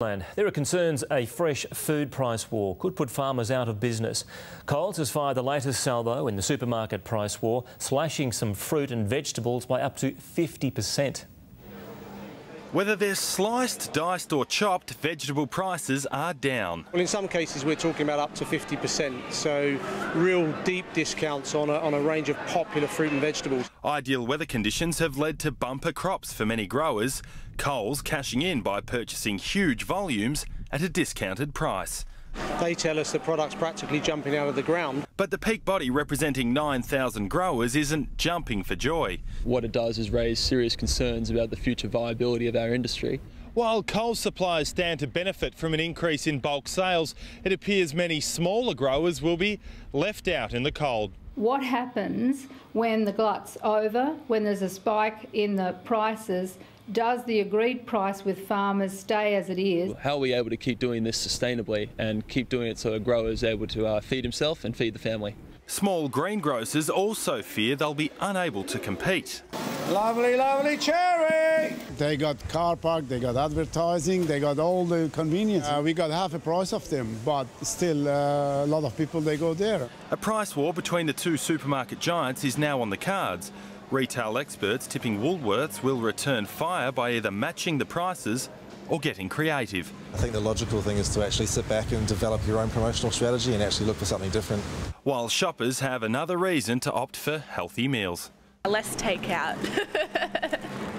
There are concerns a fresh food price war could put farmers out of business. Coles has fired the latest salvo in the supermarket price war, slashing some fruit and vegetables by up to 50%. Whether they're sliced, diced or chopped, vegetable prices are down. Well, in some cases we're talking about up to 50%, so real deep discounts on a, on a range of popular fruit and vegetables. Ideal weather conditions have led to bumper crops for many growers, Coles cashing in by purchasing huge volumes at a discounted price. They tell us the product's practically jumping out of the ground. But the peak body representing 9,000 growers isn't jumping for joy. What it does is raise serious concerns about the future viability of our industry. While Coles suppliers stand to benefit from an increase in bulk sales, it appears many smaller growers will be left out in the cold. What happens when the glut's over, when there's a spike in the prices does the agreed price with farmers stay as it is? How are we able to keep doing this sustainably and keep doing it so a grower is able to uh, feed himself and feed the family? Small greengrocers also fear they'll be unable to compete. Lovely, lovely cherry! They got car park, they got advertising, they got all the convenience. Uh, we got half a price of them, but still uh, a lot of people, they go there. A price war between the two supermarket giants is now on the cards. Retail experts tipping Woolworths will return fire by either matching the prices or getting creative. I think the logical thing is to actually sit back and develop your own promotional strategy and actually look for something different. While shoppers have another reason to opt for healthy meals. Less takeout.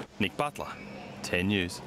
Nick Butler, 10 News.